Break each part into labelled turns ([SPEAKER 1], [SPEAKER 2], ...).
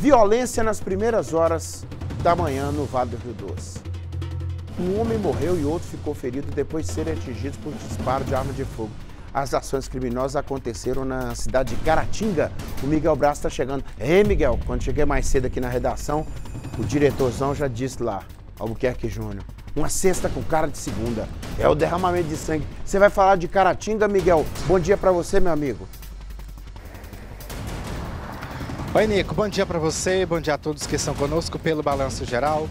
[SPEAKER 1] Violência nas primeiras horas da manhã no Vale do Rio Doce. Um homem morreu e outro ficou ferido depois de serem atingidos por disparo de arma de fogo. As ações criminosas aconteceram na cidade de Caratinga. O Miguel Braz está chegando. Ei, Miguel, quando cheguei mais cedo aqui na redação, o diretorzão já disse lá, Albuquerque Júnior, uma cesta com cara de segunda. É o derramamento de sangue. Você vai falar de Caratinga, Miguel? Bom dia para você, meu amigo.
[SPEAKER 2] Oi, Nico. Bom dia para você, bom dia a todos que estão conosco pelo Balanço Geral.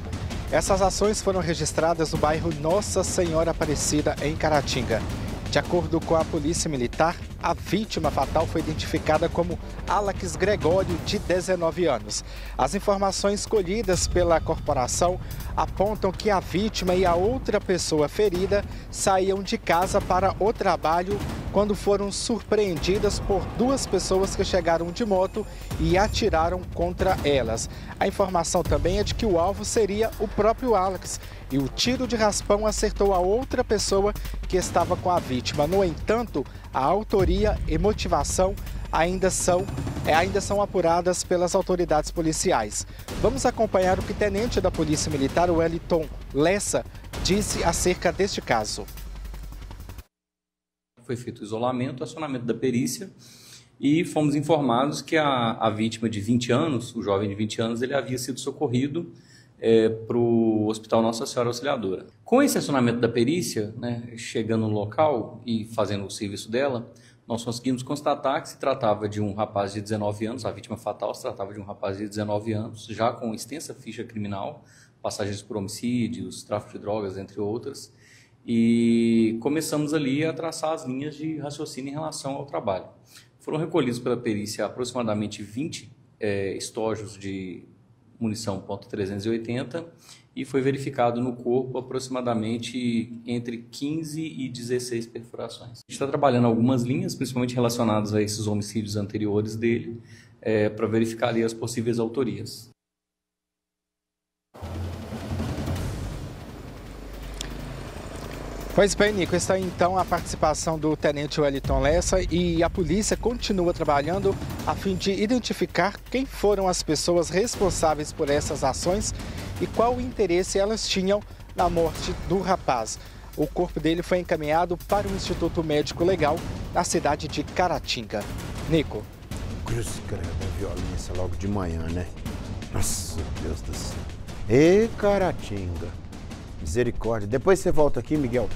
[SPEAKER 2] Essas ações foram registradas no bairro Nossa Senhora Aparecida, em Caratinga. De acordo com a Polícia Militar, a vítima fatal foi identificada como Alex Gregório, de 19 anos. As informações colhidas pela corporação apontam que a vítima e a outra pessoa ferida saíam de casa para o trabalho quando foram surpreendidas por duas pessoas que chegaram de moto e atiraram contra elas. A informação também é de que o alvo seria o próprio Alex e o tiro de raspão acertou a outra pessoa que estava com a vítima. No entanto, a autoria e motivação ainda são, é, ainda são apuradas pelas autoridades policiais. Vamos acompanhar o que tenente da Polícia Militar, Wellington Lessa, disse acerca deste caso.
[SPEAKER 3] Foi feito o isolamento, acionamento da perícia e fomos informados que a, a vítima de 20 anos, o jovem de 20 anos, ele havia sido socorrido é, para o Hospital Nossa Senhora Auxiliadora. Com esse acionamento da perícia, né, chegando no local e fazendo o serviço dela, nós conseguimos constatar que se tratava de um rapaz de 19 anos, a vítima fatal se tratava de um rapaz de 19 anos, já com extensa ficha criminal, passagens por homicídios, tráfico de drogas, entre outras, e começamos ali a traçar as linhas de raciocínio em relação ao trabalho. Foram recolhidos pela perícia aproximadamente 20 é, estojos de munição .380 e foi verificado no corpo aproximadamente entre 15 e 16 perfurações. A gente está trabalhando algumas linhas, principalmente relacionadas a esses homicídios anteriores dele, é, para verificar ali as possíveis autorias.
[SPEAKER 2] Pois bem, Nico, está então a participação do Tenente Wellington Lessa e a polícia continua trabalhando a fim de identificar quem foram as pessoas responsáveis por essas ações e qual interesse elas tinham na morte do rapaz. O corpo dele foi encaminhado para o Instituto Médico Legal na cidade de Caratinga. Nico.
[SPEAKER 1] Cruz credo, violência logo de manhã, né? Nossa, Deus do céu. Ê, Caratinga. Misericórdia. Depois você volta aqui, Miguel.